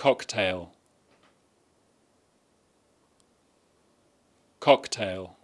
cocktail. Cocktail.